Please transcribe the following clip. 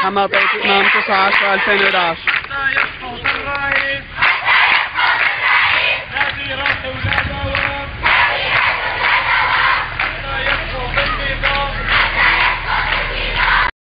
Hamar Basic Mum to Sasha Al Fenerash.